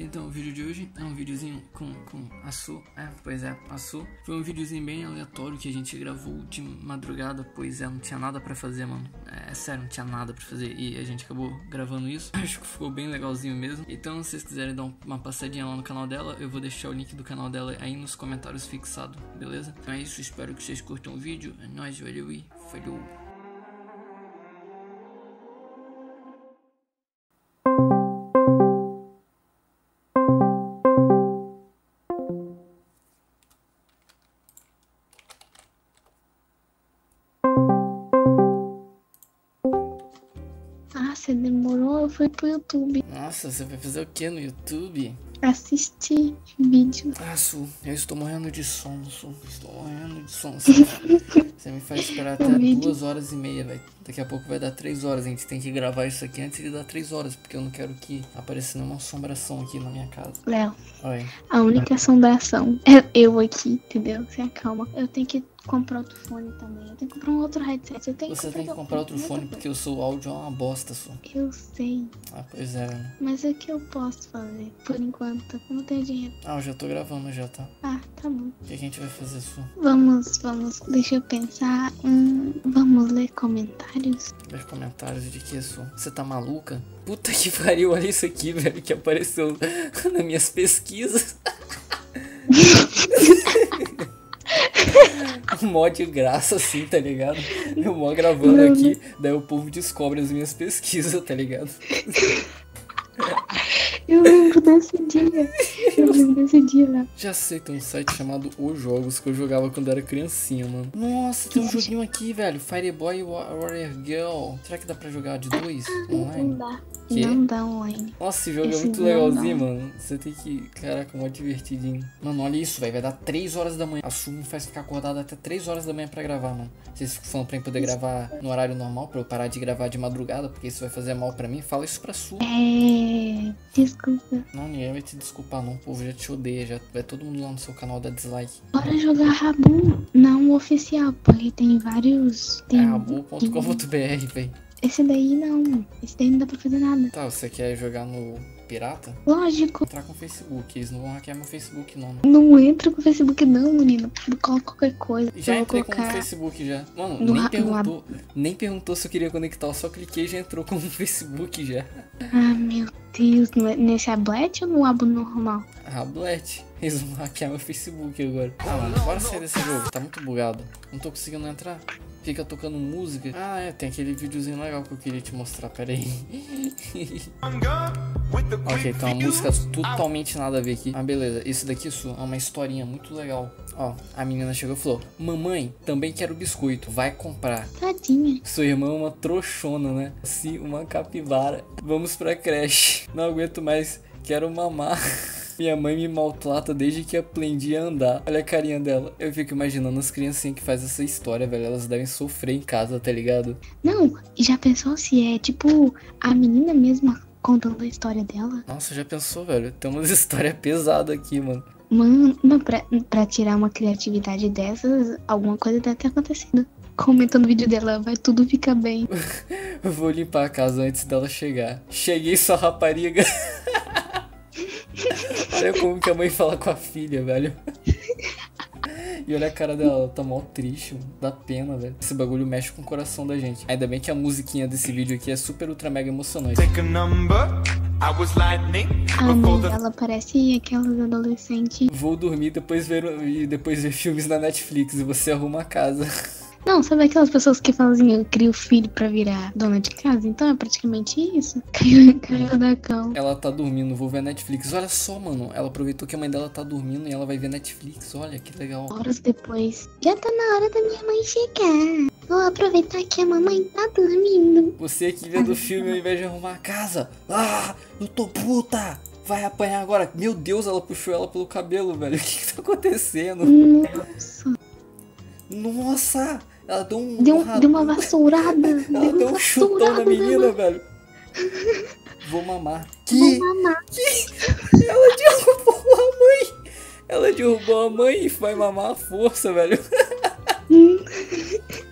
Então, o vídeo de hoje é um videozinho com, com a Su. É, pois é, a Su. Foi um videozinho bem aleatório que a gente gravou de madrugada, pois é, não tinha nada pra fazer, mano. É, é sério, não tinha nada pra fazer e a gente acabou gravando isso. Acho que ficou bem legalzinho mesmo. Então, se vocês quiserem dar uma passadinha lá no canal dela, eu vou deixar o link do canal dela aí nos comentários fixado, beleza? Então é isso, espero que vocês curtam o vídeo. É nóis, valeu e falou! Você demorou? Eu fui pro YouTube Nossa, você vai fazer o que no YouTube? assistir vídeo. Ah, Su, eu estou morrendo de sono, Su. Estou morrendo de sono. Você, me faz esperar até vídeo. duas horas e meia, velho. Daqui a pouco vai dar três horas. A gente tem que gravar isso aqui antes de dar três horas, porque eu não quero que apareça nenhuma assombração aqui na minha casa. Léo, Oi. a única assombração é eu aqui, entendeu? Se acalma. Eu tenho que comprar outro fone também. Eu tenho que comprar um outro headset. Eu tenho Você tem que comprar outro fone, porque o seu áudio é uma bosta, Su. Eu sei, Ah, pois é, né? mas é o que eu posso fazer por enquanto. Eu não tenho dinheiro. Ah, eu já tô gravando já, tá? Ah, tá bom. O que a gente vai fazer, Su? Vamos, vamos. Deixa eu pensar. Hum, vamos ler comentários? Ver comentários de que, Su? Você tá maluca? Puta que pariu, olha isso aqui, velho, que apareceu nas minhas pesquisas. mod de graça, assim, tá ligado? Eu mó gravando Mano. aqui, daí o povo descobre as minhas pesquisas, tá ligado? Eu lembro desse dia. Eu lembro desse dia lá. Já sei, tem um site chamado Os Jogos que eu jogava quando era criancinha, mano. Nossa, tem um joguinho aqui, velho. Fireboy Wa- Warrior Girl. Será que dá pra jogar de dois Não online? dá. Que? Não dá online. Nossa, esse jogo é Esse muito não legalzinho, mano. Você tem que. Caraca, mó divertidinho. Mano, olha isso, velho. Vai dar 3 horas da manhã. A Su me faz ficar acordado até 3 horas da manhã pra gravar, mano. Vocês ficam falando pra mim poder gravar no horário normal, pra eu parar de gravar de madrugada, porque isso vai fazer mal pra mim. Fala isso pra Su. É. Desculpa. Não, ninguém vai te desculpar, não. O povo já te odeia. Já vai todo mundo lá no seu canal dar dislike. Bora jogar Rabu. Não oficial, porque tem vários. Tem... É rabu.com.br, velho. Esse daí não. Esse daí não dá pra fazer nada. Tá, você quer jogar no pirata? Lógico. Entrar com o Facebook. Eles não vão hackear meu Facebook, não, né? Não entra com o Facebook, não, menino. Coloca qualquer coisa. Já eu entrei com o. Facebook já. Mano, No nem perguntou. Nem perguntou se eu queria conectar, eu só cliquei e já entrou com o Facebook já. Ah, meu Deus. Nesse ablet ou no abo normal? Rablet. Eles vão hackear meu Facebook agora. Ah, mano, bora sair desse jogo. Tá muito bugado. Não tô conseguindo entrar. Fica tocando música. Ah, é, tem aquele videozinho legal que eu queria te mostrar, pera aí. ok, tem uma música totalmente nada a ver aqui. Ah, beleza. Esse daqui Su, é uma historinha muito legal. Ó, a menina chegou e falou: Mamãe, também quero biscoito, vai comprar. Tadinha. Sua irmã é uma trouxona, né? Sim, uma capivara. Vamos pra creche. Não aguento mais, quero mamar. Minha mãe me maltrata desde que aprendi a andar. Olha a carinha dela. Eu fico imaginando as criancinhas que fazem essa história, velho. Elas devem sofrer em casa, tá ligado? Não, e já pensou se é tipo a menina mesma contando a história dela? Nossa, já pensou, velho? Tem umas histórias pesadas aqui, mano. Mano, pra, pra tirar uma criatividade dessas, alguma coisa deve ter acontecido. Comenta no vídeo dela, vai tudo ficar bem. Vou limpar a casa antes dela chegar. Cheguei só rapariga. olha como que a mãe fala com a filha, velho. E olha a cara dela, ela tá mal triste, mano. dá pena, velho. Esse bagulho mexe com o coração da gente. Ainda bem que a musiquinha desse vídeo aqui é super ultra mega emocionante. Take a number. I was lightning A before mãe the dela parece aquelas adolescentes. Vou dormir depois ver, e depois ver filmes na Netflix e você arruma a casa. Não, sabe aquelas pessoas que falam assim, eu crio filho pra virar dona de casa? Então é praticamente isso. Caiu, caiu da cama. Ela tá dormindo, vou ver Netflix. Olha só, mano. Ela aproveitou que a mãe dela tá dormindo e ela vai ver Netflix. Olha que legal. Horas depois, já tá na hora da minha mãe chegar. Vou aproveitar que a mamãe tá dormindo. Você aqui vendo o filme ao invés de arrumar a casa. Ah, eu tô puta! Vai apanhar agora. Meu Deus, ela puxou ela pelo cabelo, velho. O que que tá acontecendo? Nossa, Nossa! Ela deu um. deu, deu uma vassourada. Ela deu um chutão na menina, velho. Vou mamar. Vou Que? mamar. Ela derrubou a mãe! Ela derrubou a mãe e vai mamar à força, velho.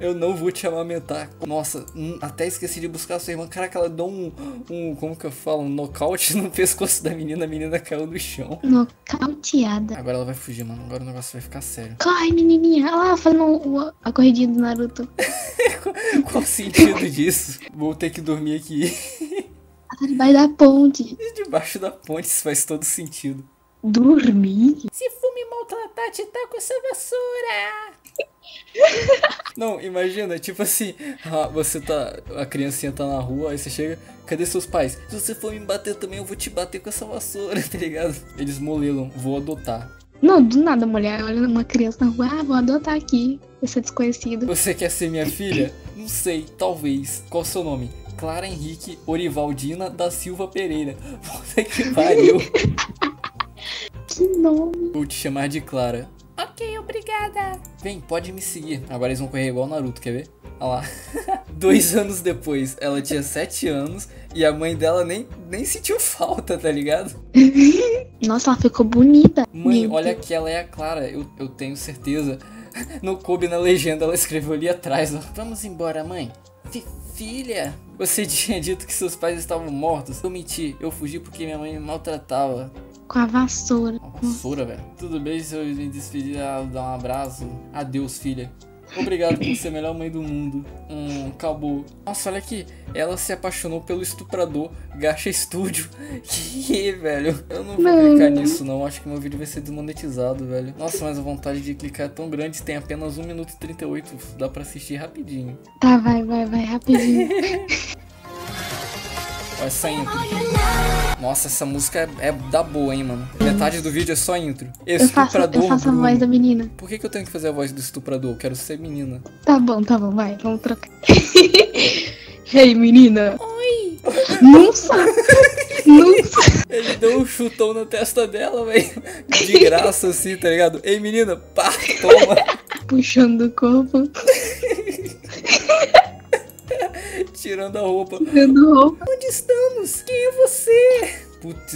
Eu não vou te amamentar. Nossa, hum, até esqueci de buscar a sua irmã. Caraca, ela deu um, um. Como que eu falo? Um nocaute no pescoço da menina. A menina caiu no chão. Nocauteada. Agora ela vai fugir, mano. Agora o negócio vai ficar sério. Corre, menininha. Olha lá, fazendo a corridinha do Naruto. Qual o sentido disso? Vou ter que dormir aqui. Ela tá debaixo da ponte. Debaixo da ponte, isso faz todo sentido. Dormir? Se for maltratar, te tá com essa vassoura. Não, imagina, tipo assim, você tá. A criancinha tá na rua, aí você chega, cadê seus pais? Se você for me bater também, eu vou te bater com essa vassoura, tá ligado? Eles molelam, vou adotar. Não, do nada, mulher. Olha uma criança na rua. Ah, vou adotar aqui. Esse desconhecido. Você quer ser minha filha? Não sei, talvez. Qual o seu nome? Clara Henrique Orivaldina da Silva Pereira. Puta que pariu. Nome. Vou te chamar de Clara. Ok, obrigada. Vem, pode me seguir. Agora eles vão correr igual o Naruto, quer ver? Olha lá. Dois anos depois, ela tinha sete anos e a mãe dela nem, nem sentiu falta, tá ligado? Nossa, ela ficou bonita. Mãe, Meu olha Deus. que ela é a Clara, eu, eu tenho certeza. No coube na legenda, ela escreveu ali atrás, ó. Vamos embora, mãe. Fi- filha, você tinha dito que seus pais estavam mortos. Eu menti, eu fugi porque minha mãe me maltratava. Com a vassoura. Uma vassoura, velho. Tudo bem se eu me despedir, dar um abraço. Adeus, filha. Obrigado por ser a melhor mãe do mundo. Hum, acabou. Nossa, olha aqui. Ela se apaixonou pelo estuprador Gacha Studio. Que, velho. Eu não vou Não. clicar nisso, não. Acho que meu vídeo vai ser desmonetizado, velho. Nossa, mas a vontade de clicar é tão grande. Tem apenas 1 minuto e 38. Dá pra assistir rapidinho. Tá, vai, vai, vai, rapidinho. Olha essa intro. Nossa, essa música é, é da boa, hein, mano. Metade do vídeo é só intro. Eu faço, Estuprador eu faço a voz da menina. Por que, que eu tenho que fazer a voz do estuprador? Eu quero ser menina. Tá bom, tá bom, vai, vamos trocar. Ei, menina. Oi. Nossa. Nossa. Ele deu um chutão na testa dela, velho. De graça, assim, tá ligado? Ei, menina, pá, toma. Puxando o corpo, Tirando a roupa. dando roupa. Onde estamos? Quem é você? Putz.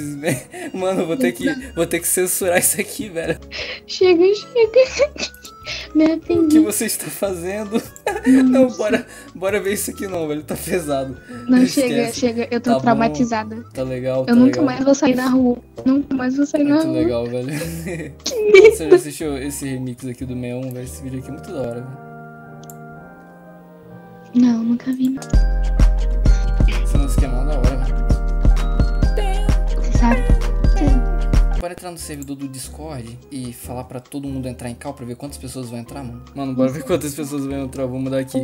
Mano, vou ter que, vou ter que censurar isso aqui, velho. Chega, chega. Me O que atendi. você está fazendo? Não, bora, bora ver isso aqui não, velho. Tá pesado. Não, Esquece. chega, chega. Eu tô Tá bom. traumatizada. Tá legal, tá Eu nunca legal. mais vou sair na rua. Nunca mais vou sair na Muito rua. legal, velho. Você já assistiu esse remix aqui do 61, velho? Esse vídeo aqui é muito da hora, velho. Não, nunca vi. não. Esse nosso esquema é da hora, velho. Você sabe? Bora entrar no servidor do Discord e falar pra todo mundo entrar em cal pra ver quantas pessoas vão entrar, mano. Mano, bora ver quantas pessoas vão entrar. Vamos mudar aqui.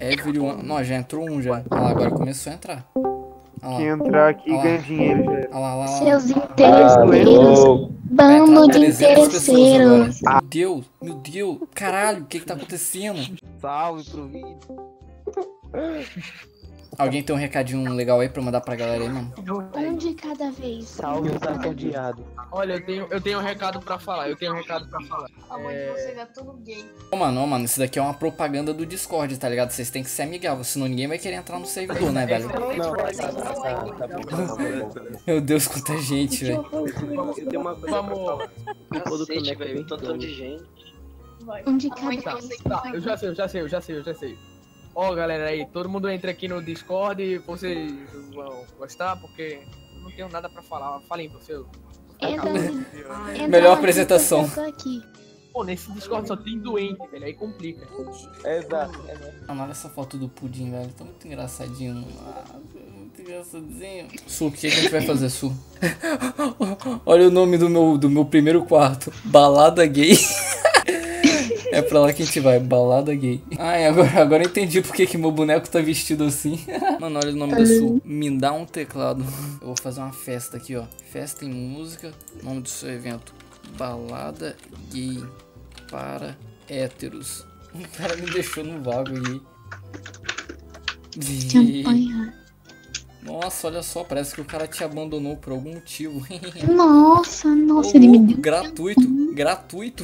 Everyone. Não, já entrou um já. Olha lá, agora começou a entrar. Quem entrar aqui ganha dinheiro já. Olha lá, olha lá, lá. Seus interesseiros. Bando de 300 pessoas agora. interesseiros. Meu Deus, meu Deus. Caralho, o que que tá acontecendo? Salve pro vídeo. Alguém tem um recadinho legal aí pra mandar pra galera aí, mano? Um de cada vez. Salve o sarcadeado. Olha, eu tenho, eu tenho um recado pra falar, eu tenho um recado pra falar. É, Ô, mano, ô, mano, isso daqui é uma propaganda do Discord, tá ligado? Vocês têm que ser amigáveis, senão ninguém vai querer entrar no servidor, né, velho? Tá, tá, tá, tá tá tá. Meu Deus, quanta gente, velho. Eu tenho uma coisa pra falar. Cacete, velho, um tantão de gente. Um de cada tá, vez. tá, eu já sei, eu já sei, eu já sei, eu já sei. Ó, galera aí, todo mundo entra aqui no Discord e vocês vão gostar, porque eu não tenho nada pra falar. Falem pro seu. Melhor apresentação. Eu tô aqui. Pô, nesse Discord só tem doente, velho, aí complica. Exato. Mano, olha essa foto do pudim, velho. Tá muito engraçadinho. Ah, muito engraçadinho. Su, o que a gente vai fazer, Su? olha o nome do meu, do meu primeiro quarto. Balada gay. É pra lá que a gente vai, balada gay. Ai, agora, agora eu entendi por que, que meu boneco tá vestido assim. Mano, olha o nome da Su. Me dá um teclado. Eu vou fazer uma festa aqui, ó. Festa em música. Nome do seu evento. Balada gay para héteros. O cara me deixou no vago. E- Champanhe. Nossa, olha só, parece que o cara te abandonou por algum motivo. Nossa, nossa, Ô, ele me deu. gratuito, gratuito.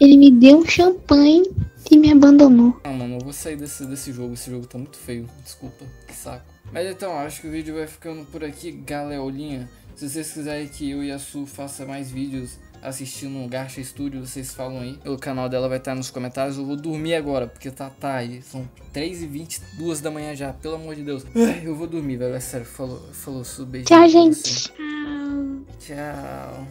Ele me deu um champanhe e me abandonou. Ah, mano, eu vou sair desse, desse jogo. Esse jogo tá muito feio. Desculpa, que saco. Mas então, acho que o vídeo vai ficando por aqui, galeolinha. Se vocês quiserem que eu e a Su faça mais vídeos assistindo o Garcha Studio, vocês falam aí. O canal dela vai estar nos comentários. Eu vou dormir agora, porque tá tarde. São 3h22 da manhã já. Pelo amor de Deus. Eu vou dormir, velho. É sério. Falou, falou, Su. Beijo. Tchau, gente. Tchau. Tchau.